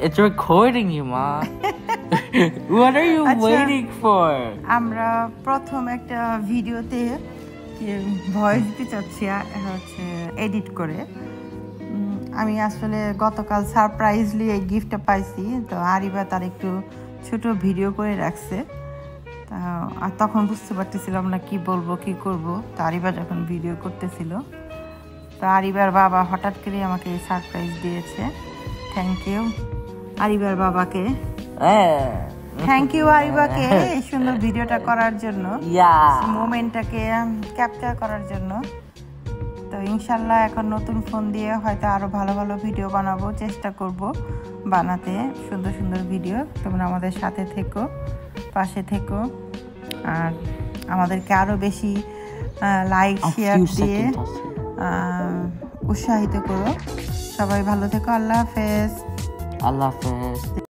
It's recording you, ma. what are you আচ্ছা, waiting for? আমরা প্রথম একটা ভিডিওতে ভয়েস দিতে চাচ্ছি হচ্ছে এডিট করে আমি আসলে গতকাল সারপ্রাইজলি এই গিফটটা পাইছি তো আরিবা তার একটু ছোট ভিডিও করে রাখছে আর তখন বুঝতে পারতেছিলাম না কি বলব কি করব। তো আরিবা যখন ভিডিও করতেছিল তো আরিবার বাবা হঠাৎ করে আমাকে সারপ্রাইজ দিয়েছে। থ্যাংক ইউ আরিবার বাবাকে. থ্যাংক ইউ আরিবাকে এই সুন্দর ভিডিওটা করার জন্য। মোমেন্টটাকে ক্যাপচার করার জন্য। তো ইনশাল্লাহ এখন নতুন ফোন দিয়ে হয়তো আরও ভালো ভালো ভিডিও বানাবো চেষ্টা করব বানাতে। সুন্দর সুন্দর ভিডিও তোমরা আমাদের সাথে থেকো। পাশে থেকো। আর আমাদেরকে আরও বেশি লাইক শেয়ার দিয়ে উৎসাহিত করো। সবাই ভালো থেকো আল্লাহ হাফেজ। আল্লাহ Hafiz.